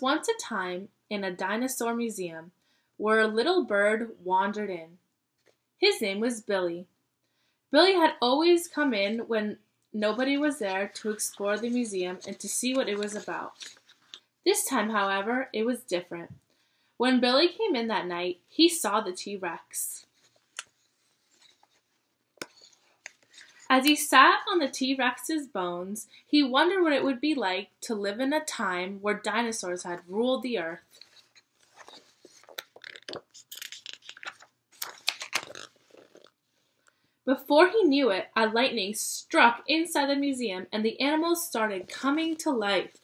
once a time in a dinosaur museum where a little bird wandered in. His name was Billy. Billy had always come in when nobody was there to explore the museum and to see what it was about. This time, however, it was different. When Billy came in that night, he saw the T Rex. As he sat on the T Rex's bones, he wondered what it would be like to live in a time where dinosaurs had ruled the earth. Before he knew it, a lightning struck inside the museum and the animals started coming to life.